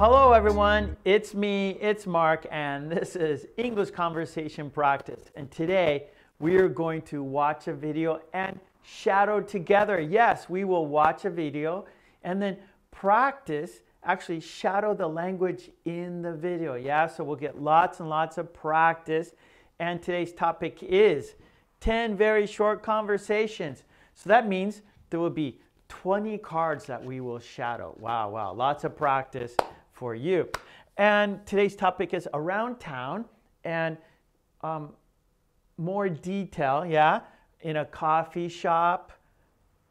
Hello everyone, it's me, it's Mark, and this is English Conversation Practice. And today we are going to watch a video and shadow together. Yes, we will watch a video and then practice, actually shadow the language in the video. Yeah, so we'll get lots and lots of practice. And today's topic is 10 very short conversations. So that means there will be 20 cards that we will shadow. Wow, wow, lots of practice for you. And today's topic is around town and um, more detail, yeah, in a coffee shop,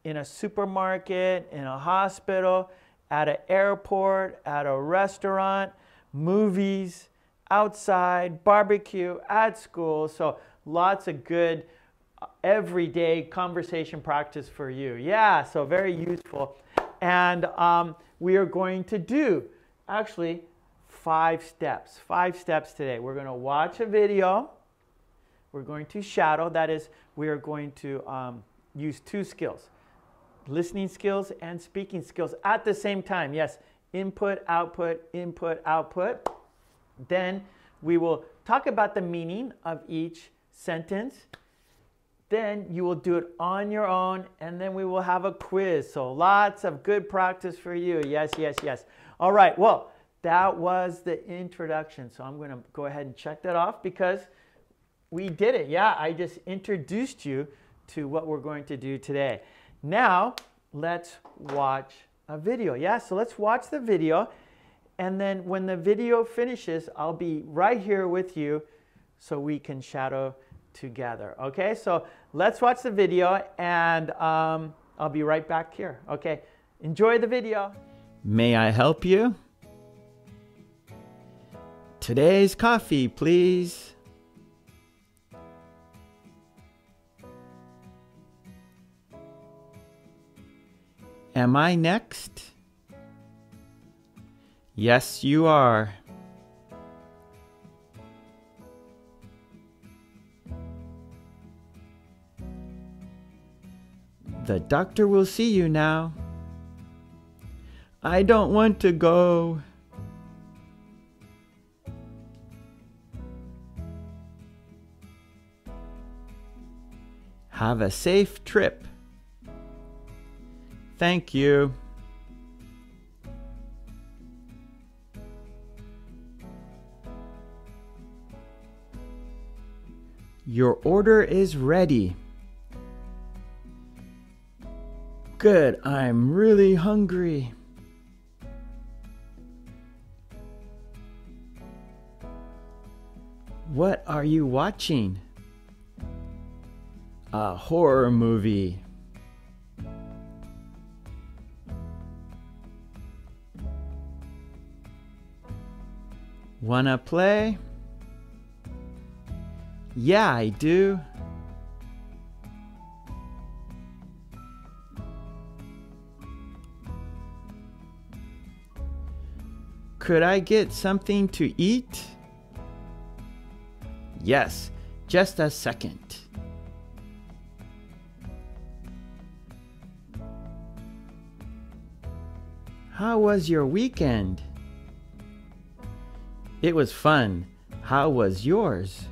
in a supermarket, in a hospital, at an airport, at a restaurant, movies, outside, barbecue, at school. So lots of good uh, everyday conversation practice for you. Yeah, so very useful. And um, we are going to do actually five steps. Five steps today. We're going to watch a video. We're going to shadow. That is, we are going to um, use two skills listening skills and speaking skills at the same time. Yes, input, output, input, output. Then we will talk about the meaning of each sentence. Then you will do it on your own, and then we will have a quiz. So lots of good practice for you. Yes, yes, yes. All right, well, that was the introduction. So I'm going to go ahead and check that off because we did it. Yeah, I just introduced you to what we're going to do today. Now, let's watch a video. Yeah, so let's watch the video. And then when the video finishes, I'll be right here with you so we can shadow together. Okay, so let's watch the video and um, I'll be right back here. Okay, enjoy the video. May I help you? Today's coffee, please. Am I next? Yes, you are. The doctor will see you now. I don't want to go. Have a safe trip. Thank you. Your order is ready. Good, I'm really hungry. What are you watching? A horror movie. Wanna play? Yeah, I do. Could I get something to eat? Yes, just a second. How was your weekend? It was fun. How was yours?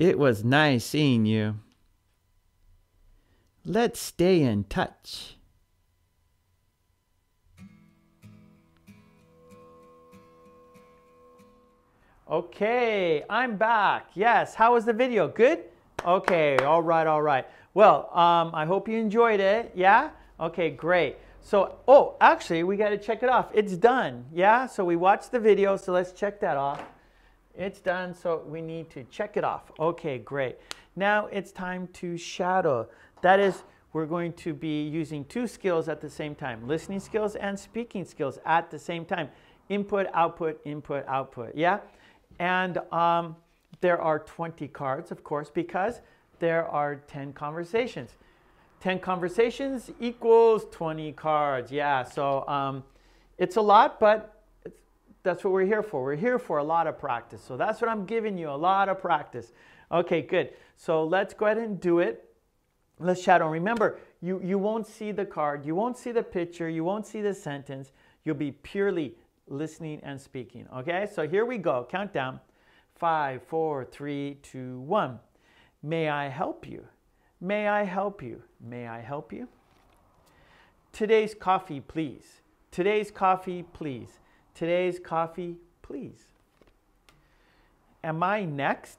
It was nice seeing you. Let's stay in touch. Okay, I'm back. Yes, how was the video? Good? Okay, all right, all right. Well, um, I hope you enjoyed it. Yeah? Okay, great. So, oh, actually, we got to check it off. It's done. Yeah? So we watched the video, so let's check that off. It's done, so we need to check it off. Okay, great. Now it's time to shadow. That is, we're going to be using two skills at the same time, listening skills and speaking skills at the same time. Input, output, input, output. Yeah? And um, there are 20 cards, of course, because there are 10 conversations. 10 conversations equals 20 cards. Yeah, so um, It's a lot, but that's what we're here for. We're here for a lot of practice. So that's what I'm giving you, a lot of practice. Okay, good. So let's go ahead and do it. Let's shadow. Remember, you, you won't see the card, you won't see the picture, you won't see the sentence. You'll be purely listening and speaking. Okay, so here we go. Countdown. Five, four, three, two, one. May I help you? May I help you? May I help you? Today's coffee, please. Today's coffee, please. Today's coffee, please. Am I next?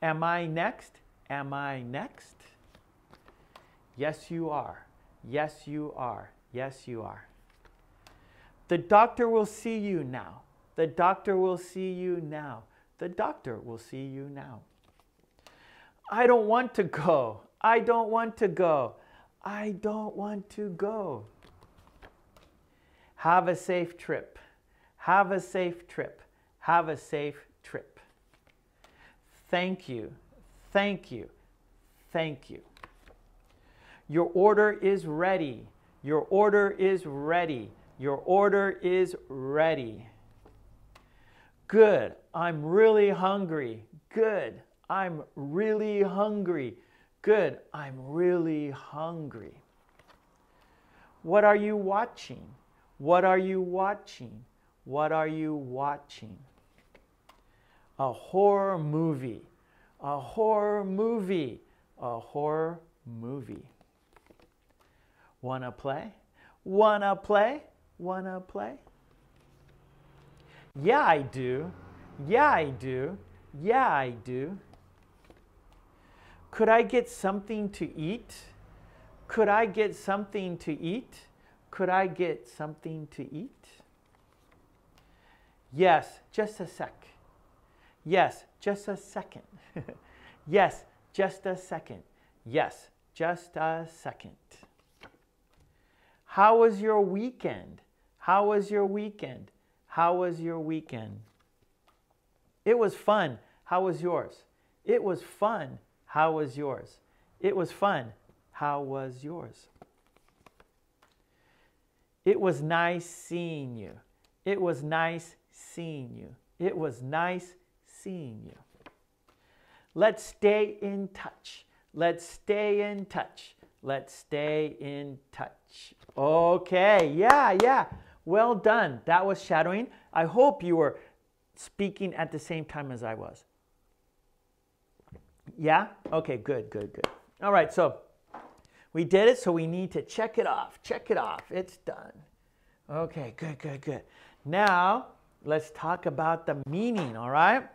Am I next? Am I next? Yes, you are. Yes, you are. Yes, you are. The doctor will see you now. The doctor will see you now. The doctor will see you now. I don't want to go. I don't want to go. I don't want to go. Have a safe trip. Have a safe trip. Have a safe trip. Thank you. Thank you. Thank you. Your order is ready. Your order is ready. Your order is ready. Good. I'm really hungry. Good. I'm really hungry. Good. I'm really hungry. What are you watching? What are you watching? What are you watching? A horror movie. A horror movie. A horror movie. Wanna play? Wanna play? Wanna play? Yeah, I do. Yeah, I do. Yeah, I do. Could I get something to eat? Could I get something to eat? Could I get something to eat? Yes, just a sec. Yes, just a second. yes, just a second. Yes, just a second. How was your weekend? How was your weekend? How was your weekend? It was fun. How was yours? It was fun. How was yours? It was fun. How was yours? It was nice seeing you. It was nice seeing you. It was nice seeing you. Let's stay in touch. Let's stay in touch. Let's stay in touch. Okay, yeah, yeah. Well done. That was shadowing. I hope you were speaking at the same time as I was. Yeah? Okay, good, good, good. All right, so we did it, so we need to check it off. Check it off. It's done. Okay, good, good, good. Now, let's talk about the meaning, all right?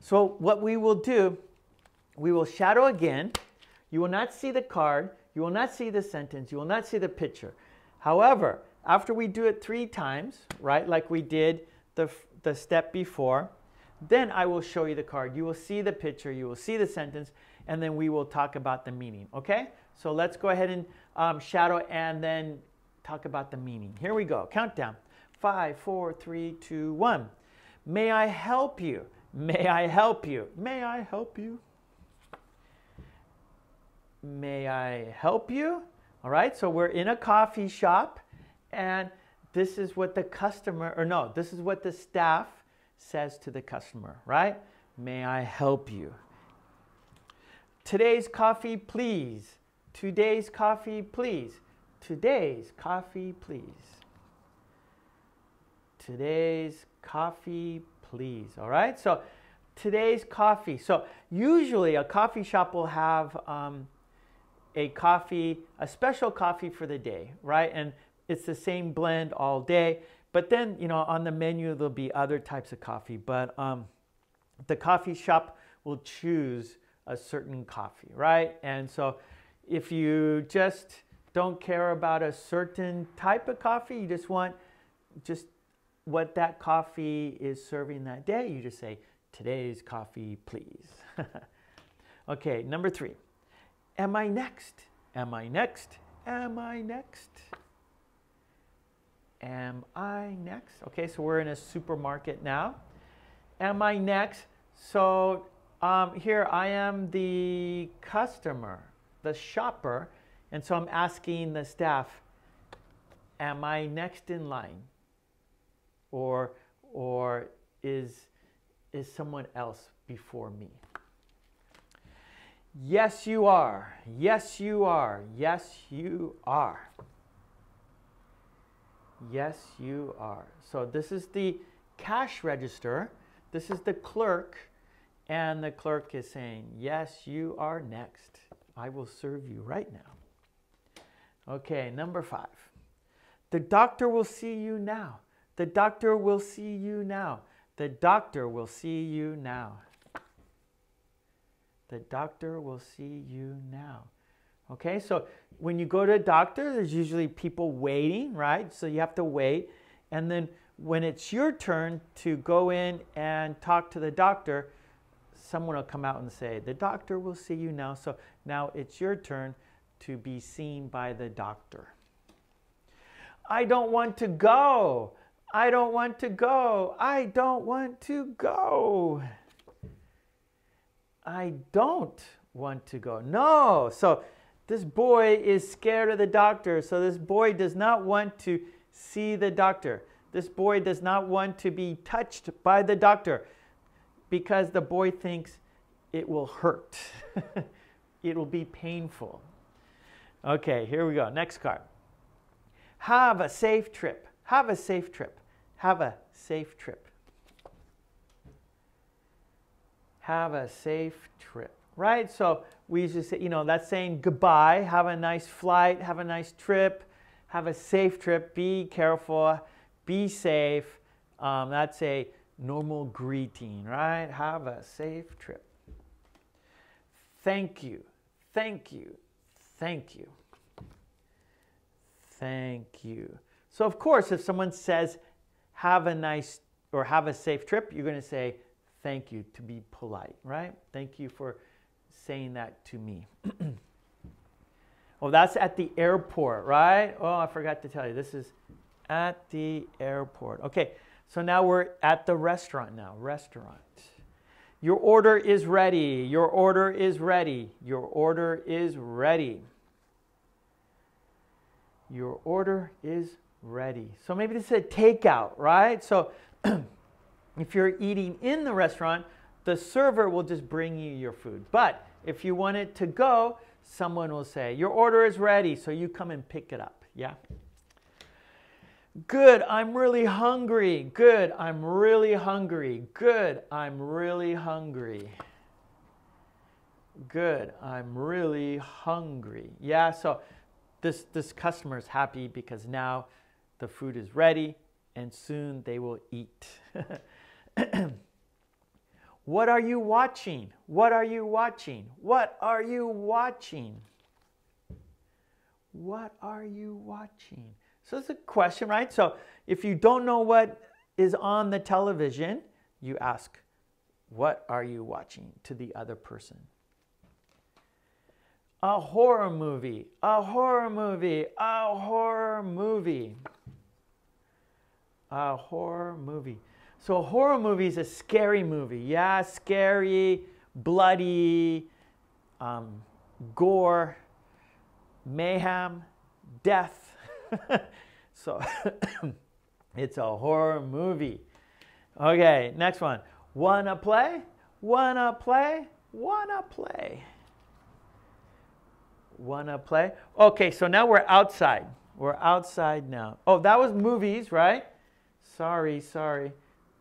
So, what we will do, we will shadow again. You will not see the card. You will not see the sentence. You will not see the picture. However, after we do it three times, right, like we did the, the step before, then I will show you the card. You will see the picture, you will see the sentence, and then we will talk about the meaning, okay? So let's go ahead and um, shadow and then talk about the meaning. Here we go. Countdown. Five, four, three, two, one. May I help you? May I help you? May I help you? May I help you? All right, so we're in a coffee shop and this is what the customer, or no, this is what the staff says to the customer, right? May I help you? Today's coffee, please. Today's coffee, please. Today's coffee, please. Today's coffee, please. All right, so today's coffee. So usually a coffee shop will have um, a coffee, a special coffee for the day, right? And it's the same blend all day. But then, you know, on the menu, there'll be other types of coffee. But um, the coffee shop will choose a certain coffee, right? And so if you just don't care about a certain type of coffee, you just want just what that coffee is serving that day, you just say, today's coffee, please. okay, number three. Am I next? Am I next? Am I next? Am I next? Okay, so we're in a supermarket now. Am I next? So um, here I am the customer, the shopper, and so I'm asking the staff, am I next in line? Or or is is someone else before me? Yes, you are. Yes, you are. Yes, you are. Yes, you are. So this is the cash register. This is the clerk. And the clerk is saying, Yes, you are next. I will serve you right now. Okay, number five. The doctor will see you now. The doctor will see you now. The doctor will see you now. The doctor will see you now. Okay, so when you go to a doctor, there's usually people waiting, right? So you have to wait. And then when it's your turn to go in and talk to the doctor, someone will come out and say, The doctor will see you now. So now it's your turn to be seen by the doctor. I don't want to go. I don't want to go. I don't want to go. I don't want to go. No. So this boy is scared of the doctor. So this boy does not want to see the doctor. This boy does not want to be touched by the doctor because the boy thinks it will hurt. it will be painful. Okay, here we go. Next card. Have a safe trip. Have a safe trip. Have a safe trip. Have a safe trip. Right? So we usually say, you know, that's saying goodbye. Have a nice flight. Have a nice trip. Have a safe trip. Be careful. Be safe. Um, that's a normal greeting, right? Have a safe trip. Thank you. Thank you. Thank you. Thank you. So, of course, if someone says, have a nice or have a safe trip, you're going to say, thank you to be polite, right? Thank you for saying that to me. oh, that's at the airport, right? Oh, I forgot to tell you. This is at the airport. Okay, so now we're at the restaurant now. Restaurant. Your order is ready. Your order is ready. Your order is ready. Your order is ready. So maybe this is a takeout, right? So if you're eating in the restaurant, the server will just bring you your food. But if you want it to go, someone will say, Your order is ready, so you come and pick it up. Yeah? Good, I'm really hungry. Good, I'm really hungry. Good, I'm really hungry. Good, I'm really hungry. Yeah, so this, this customer is happy because now the food is ready and soon they will eat. what are you watching? What are you watching? What are you watching? What are you watching? So it's a question, right? So if you don't know what is on the television, you ask, What are you watching to the other person? A horror movie, a horror movie, a horror movie. A horror movie. So a horror movie is a scary movie. Yeah, scary, bloody, um, gore, mayhem, death. so it's a horror movie. Okay, next one. Wanna play? Wanna play? Wanna play? Wanna play? Okay, so now we're outside. We're outside now. Oh, that was movies, right? Sorry, sorry.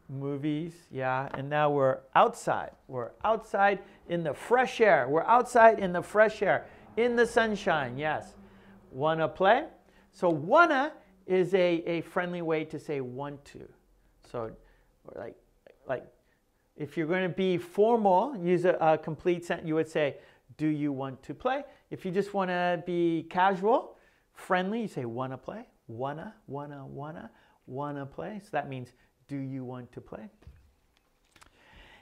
Movies, yeah. And now we're outside. We're outside in the fresh air. We're outside in the fresh air, in the sunshine, yes. Wanna play? So wanna is a, a friendly way to say want to. So like, like if you're going to be formal, use a, a complete sentence, you would say, do you want to play? If you just want to be casual, friendly, you say wanna play, wanna, wanna, wanna, wanna play. So that means do you want to play?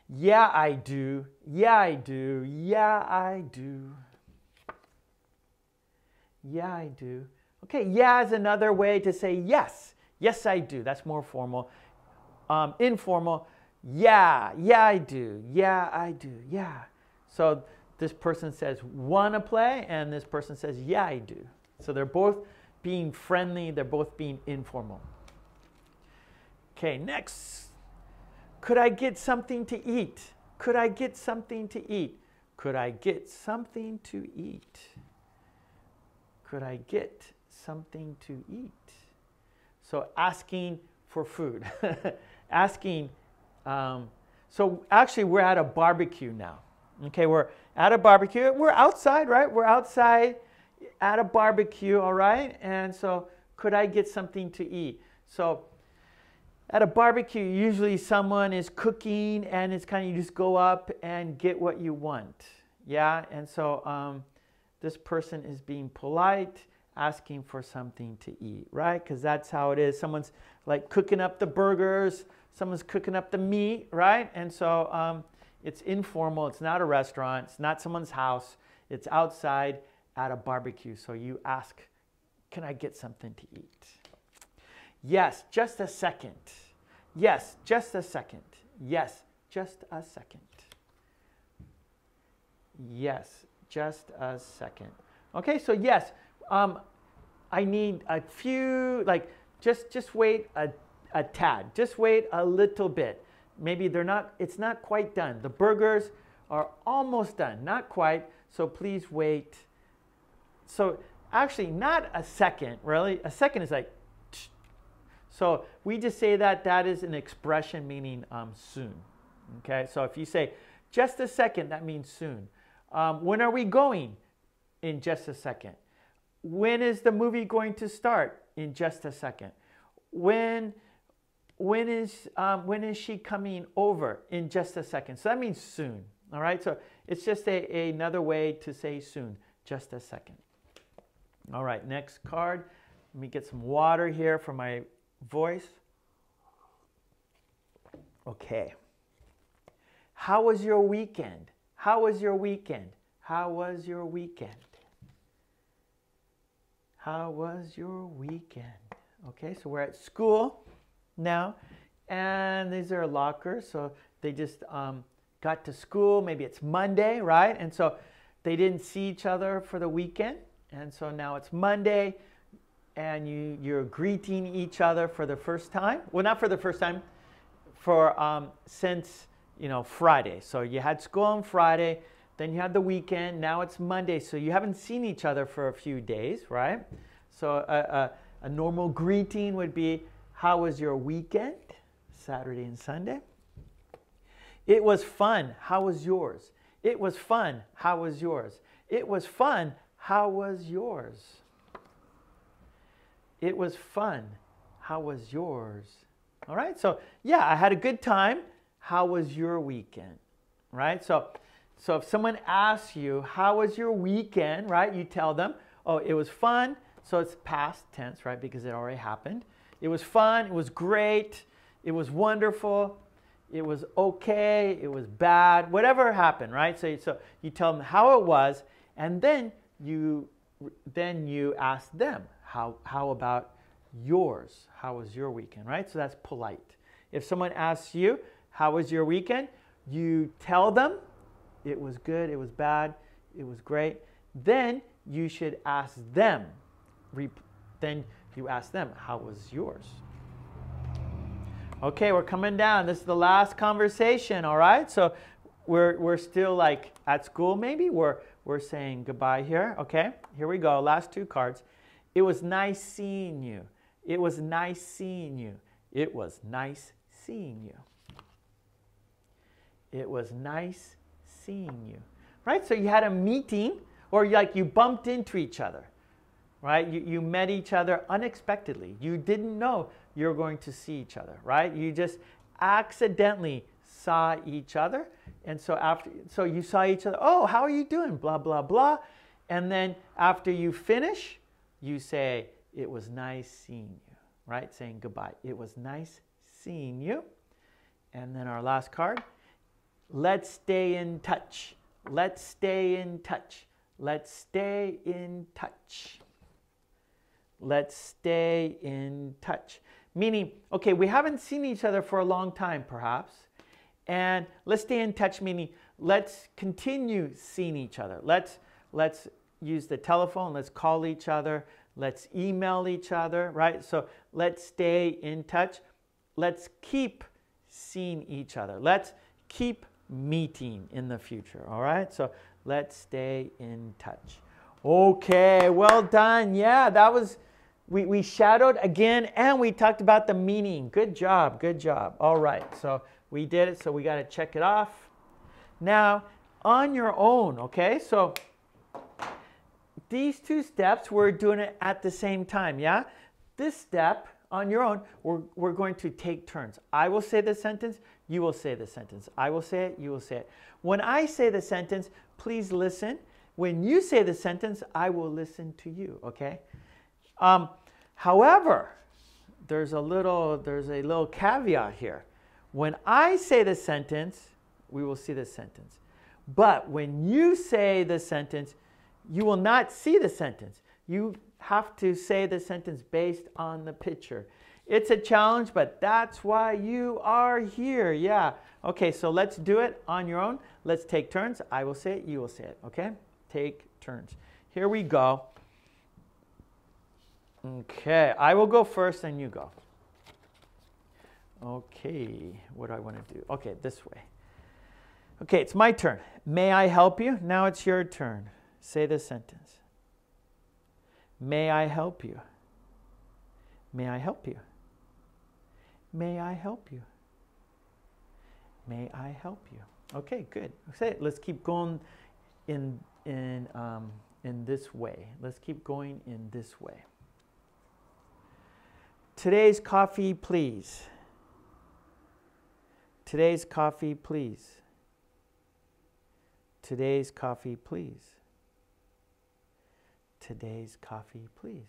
Yeah, I do. Yeah, I do. Yeah, I do. Yeah, I do. Okay, yeah is another way to say yes. Yes, I do. That's more formal. Um, informal, yeah, yeah, I do. Yeah, I do. Yeah. So this person says, wanna play? And this person says, yeah, I do. So they're both being friendly, they're both being informal. Okay, next. Could I get something to eat? Could I get something to eat? Could I get something to eat? Could I get something to eat? So asking for food, asking. Um, so actually, we're at a barbecue now. Okay, we're at a barbecue. We're outside, right? We're outside at a barbecue, all right? And so, could I get something to eat? So, at a barbecue, usually someone is cooking and it's kind of you just go up and get what you want. Yeah, and so um, this person is being polite, asking for something to eat, right? Because that's how it is. Someone's like cooking up the burgers, someone's cooking up the meat, right? And so um, it's informal, it's not a restaurant, it's not someone's house, it's outside at a barbecue. So you ask, Can I get something to eat? Yes, just a second. Yes, just a second. Yes, just a second. Yes, just a second. Okay, so yes, um, I need a few, like, just just wait a, a tad. Just wait a little bit. Maybe they're not, it's not quite done. The burgers are almost done, not quite. So please wait. So actually, not a second, really. A second is like, so we just say that that is an expression meaning um, soon. Okay, so if you say just a second, that means soon. Um, when are we going? In just a second. When is the movie going to start? In just a second. When when is um, when is she coming over? In just a second. So that means soon. All right. So it's just a, a another way to say soon. Just a second. All right. Next card. Let me get some water here for my voice. Okay. How was your weekend? How was your weekend? How was your weekend? How was your weekend? Okay, so we're at school now, and these are lockers. So they just um, got to school. Maybe it's Monday, right? And so they didn't see each other for the weekend, and so now it's Monday and you, you're greeting each other for the first time. Well, not for the first time, for um, since you know Friday. So you had school on Friday, then you had the weekend. Now it's Monday, so you haven't seen each other for a few days, right? So a, a, a normal greeting would be, "How was your weekend?" Saturday and Sunday. It was fun. How was yours? It was fun. How was yours? It was fun. How was yours? It was fun. How was yours? All right. So, yeah, I had a good time. How was your weekend? Right? So, so if someone asks you, "How was your weekend?" right? You tell them, "Oh, it was fun." So it's past tense, right? Because it already happened. It was fun. It was great. It was wonderful. It was okay. It was bad. Whatever happened, right? So, so you tell them how it was, and then you then you ask them, how, how about yours? How was your weekend, right? So that's polite. If someone asks you, how was your weekend? You tell them it was good, it was bad, it was great. Then you should ask them. Then you ask them, how was yours? Okay, we're coming down. This is the last conversation, all right? So we're, we're still like at school, maybe. We're, we're saying goodbye here, okay? Here we go, last two cards. It was nice seeing you. It was nice seeing you. It was nice seeing you. It was nice seeing you. Right? So you had a meeting or like you bumped into each other. Right? You, you met each other unexpectedly. You didn't know you were going to see each other, right? You just accidentally saw each other. And so after so you saw each other, "Oh, how are you doing?" blah blah blah. And then after you finish, you say, It was nice seeing you, right? Saying goodbye. It was nice seeing you. And then our last card, let's stay in touch. Let's stay in touch. Let's stay in touch. Let's stay in touch. Meaning, okay, we haven't seen each other for a long time, perhaps. And let's stay in touch, meaning let's continue seeing each other. Let's, let's use the telephone, let's call each other, let's email each other, right? So let's stay in touch. let's keep seeing each other. Let's keep meeting in the future. All right? So let's stay in touch. Okay, well done. Yeah, that was, we, we shadowed again and we talked about the meaning. Good job, good job. All right, so we did it, so we got to check it off. Now, on your own, okay? So these two steps, we're doing it at the same time, yeah? This step on your own, we're, we're going to take turns. I will say the sentence, you will say the sentence. I will say it, you will say it. When I say the sentence, please listen. When you say the sentence, I will listen to you, okay? Um, however, there's a little there's a little caveat here. When I say the sentence, we will see the sentence. But when you say the sentence, you will not see the sentence. You have to say the sentence based on the picture. It's a challenge, but that's why you are here. Yeah. Okay, so let's do it on your own. Let's take turns. I will say it, you will say it. Okay? Take turns. Here we go. Okay, I will go first and you go. Okay, what do I want to do? Okay, this way. Okay, it's my turn. May I help you? Now it's your turn. Say the sentence. May I help you? May I help you? May I help you? May I help you? Okay, good. Say it. Let's keep going in in um, in this way. Let's keep going in this way. Today's coffee, please. Today's coffee, please. Today's coffee, please. Today's coffee, please.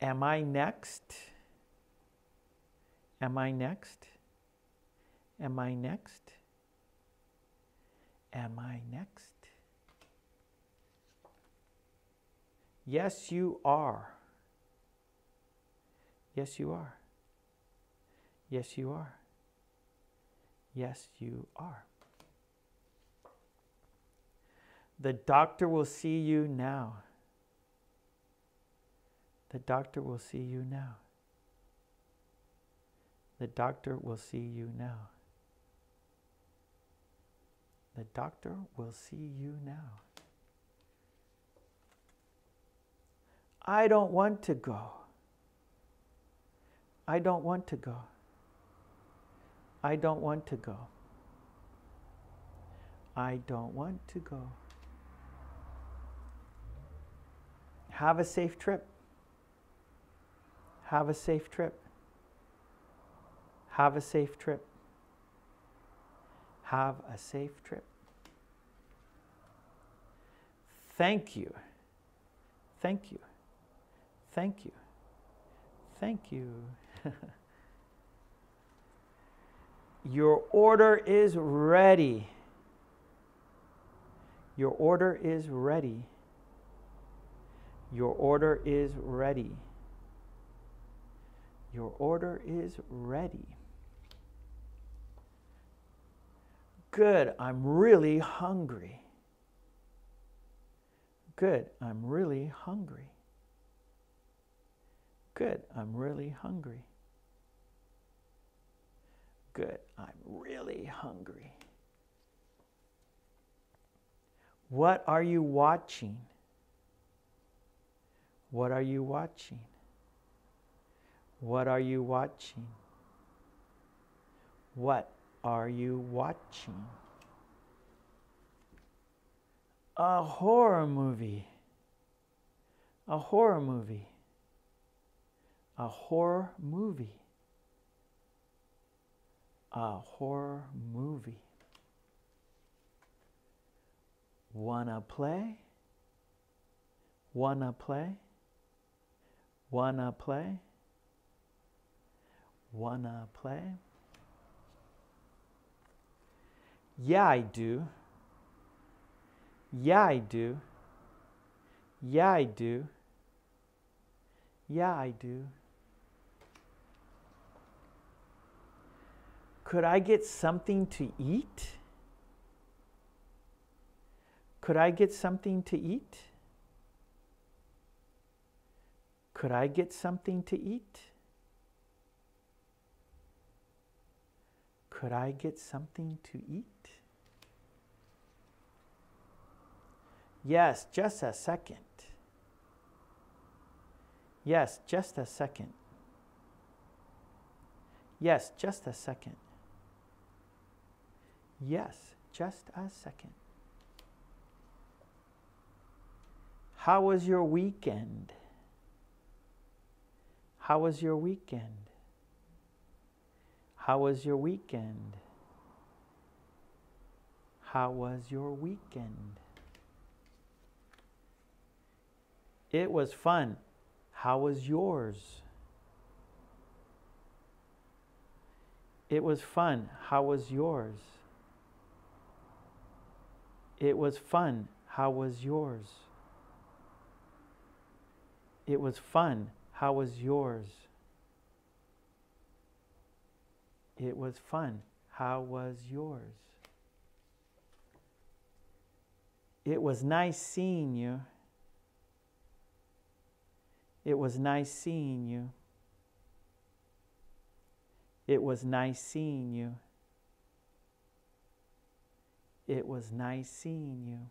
Am I next? Am I next? Am I next? Am I next? Yes, you are. Yes, you are. Yes, you are. Yes, you are. The doctor will see you now. The doctor will see you now. The doctor will see you now. The doctor will see you now. I don't want to go. I don't want to go. I don't want to go. I don't want to go. Have a safe trip. Have a safe trip. Have a safe trip. Have a safe trip. Thank you. Thank you. Thank you. Thank you. Your order is ready. Your order is ready. Your order is ready. Your order is ready. Good, I'm really hungry. Good, I'm really hungry. Good, I'm really hungry. Good, I'm really hungry. What are you watching? What are you watching? What are you watching? What are you watching? A horror movie. A horror movie. A horror movie. A horror movie. Wanna play? Wanna play? Wanna play? Wanna play? Yeah, I do. Yeah, I do. Yeah, I do. Yeah, I do. Could I get something to eat? Could I get something to eat? Could I get something to eat? Could I get something to eat? Yes, just a second. Yes, just a second. Yes, just a second. Yes, just a second. How was your weekend? How was your weekend? How was your weekend? How was your weekend? It was fun. How was yours? It was fun. How was yours? It was fun. How was yours? It was fun. How was yours? It was fun. How was yours? It was nice seeing you. It was nice seeing you. It was nice seeing you. It was nice seeing you.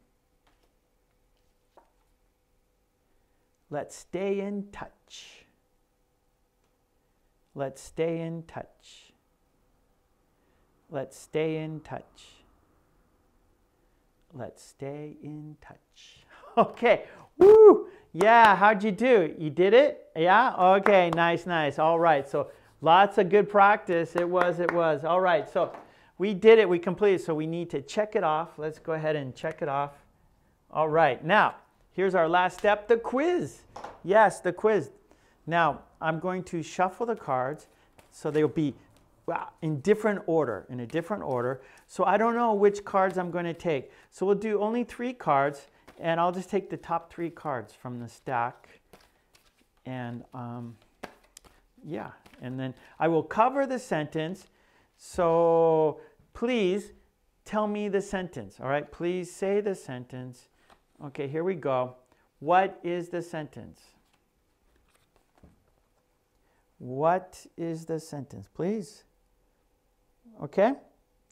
Let's stay in touch. Let's stay in touch. Let's stay in touch. Let's stay in touch. Okay. Woo! Yeah, how'd you do? You did it? Yeah? Okay, nice, nice. All right. So lots of good practice. It was, it was. All right. So we did it. We completed. So we need to check it off. Let's go ahead and check it off. All right. Now, here's our last step, the quiz. Yes, the quiz. Now, I'm going to shuffle the cards so they'll be in different order, in a different order. So I don't know which cards I'm going to take. So we'll do only three cards, and I'll just take the top three cards from the stack. And um, yeah, and then I will cover the sentence. So please tell me the sentence, all right? Please say the sentence. Okay, here we go. What is the sentence? What is the sentence, please? Okay?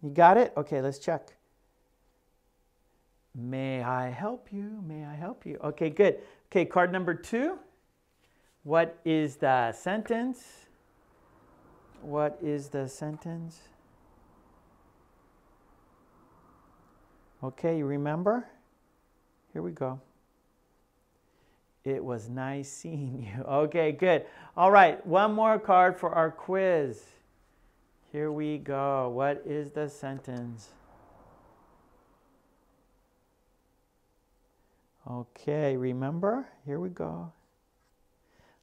You got it? Okay, let's check. May I help you? May I help you? Okay, good. Okay, card number two. What is the sentence? What is the sentence? Okay, you remember? Here we go. It was nice seeing you. Okay, good. All right, one more card for our quiz. Here we go. What is the sentence? Okay, remember? Here we go.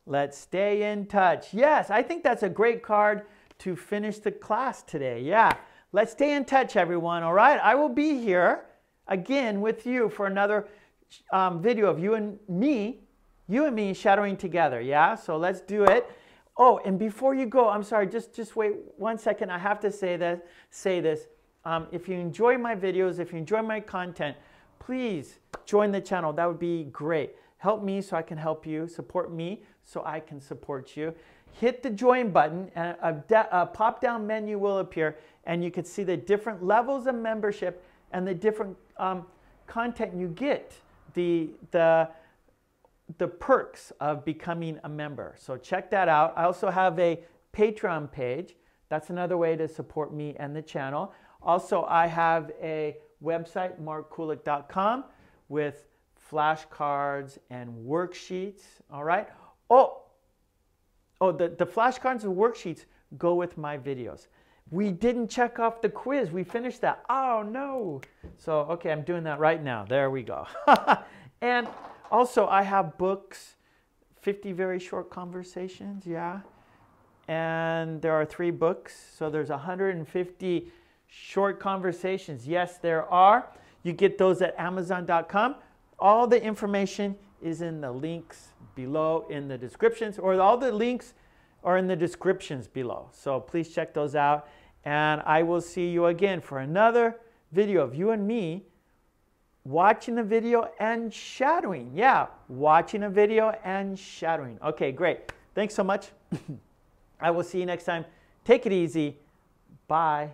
Let's stay in touch. Yes, I think that's a great card to finish the class today. Yeah, let's stay in touch, everyone. All right, I will be here again with you for another um, video of you and me, you and me shadowing together. Yeah, so let's do it. Oh, and before you go, I'm sorry, just, just wait one second. I have to say that, say this. Um, if you enjoy my videos, if you enjoy my content, please join the channel. That would be great. Help me so I can help you. Support me so I can support you. Hit the join button and a, a pop-down menu will appear and you can see the different levels of membership and the different um, content you get. The, the, the perks of becoming a member. So check that out. I also have a Patreon page. That's another way to support me and the channel. Also, I have a website, markkulek.com, with flashcards and worksheets. All right. Oh, oh, the, the flashcards and worksheets go with my videos. We didn't check off the quiz. We finished that. Oh, no. So, okay, I'm doing that right now. There we go. and also, I have books, 50 very short conversations, yeah. And there are three books, so there's 150 short conversations. Yes, there are. You get those at amazon.com. All the information is in the links below in the descriptions, or all the links are in the descriptions below. So please check those out. And I will see you again for another video of you and me watching the video and shadowing. Yeah, watching a video and shadowing. Okay, great. Thanks so much. I will see you next time. Take it easy. Bye.